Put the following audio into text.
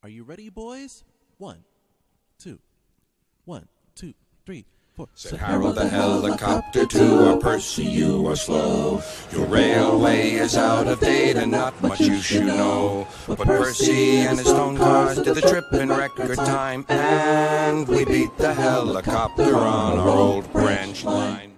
Are you ready, boys? One, two, one, two, three, four. Said Harold the helicopter to a Percy, you are slow. Your railway is out of date and not much you should know. But Percy and his stone cars did the trip in record time, and we beat the helicopter on our old branch line.